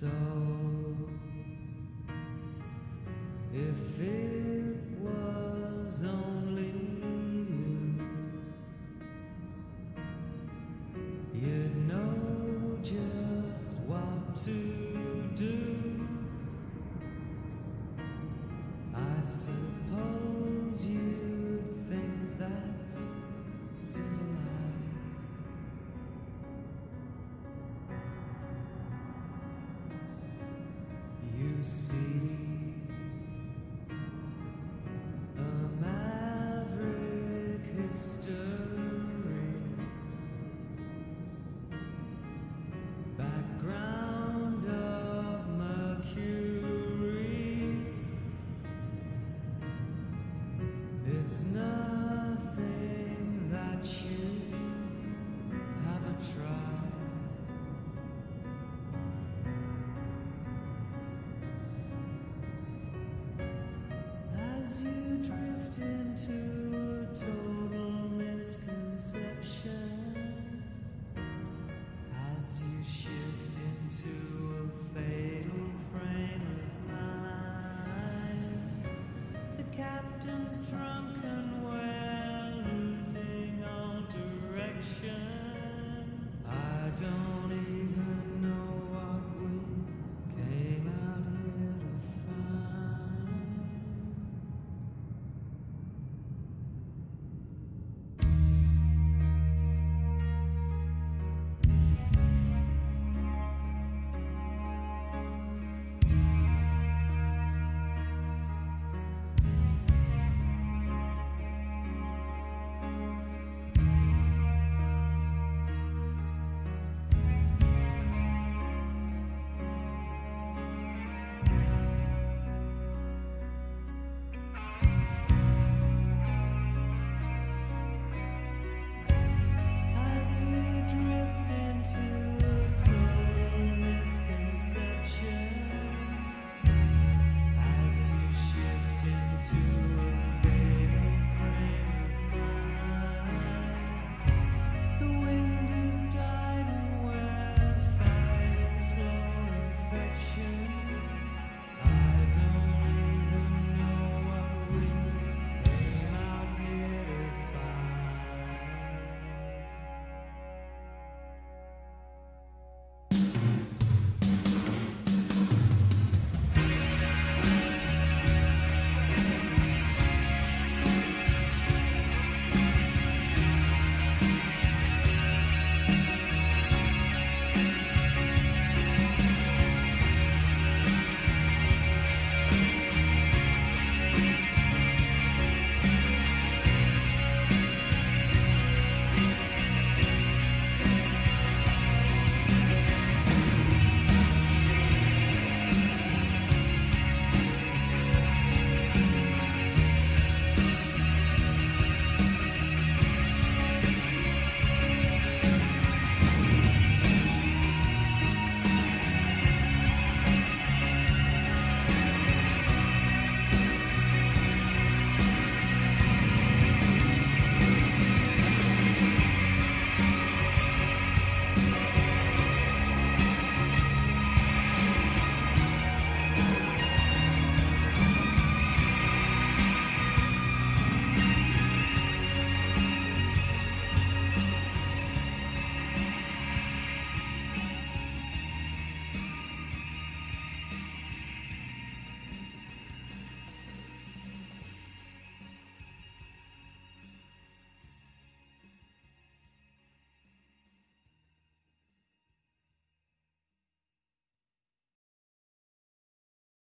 So, if it was only you, you'd know just what to do. I suppose nothing that you haven't tried. losing all direction. I don't even.